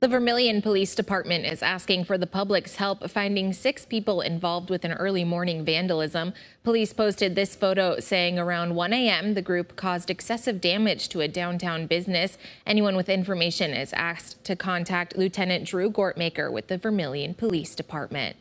The Vermillion Police Department is asking for the public's help finding six people involved with an early morning vandalism. Police posted this photo saying around 1 a.m. the group caused excessive damage to a downtown business. Anyone with information is asked to contact Lieutenant Drew Gortmaker with the Vermillion Police Department.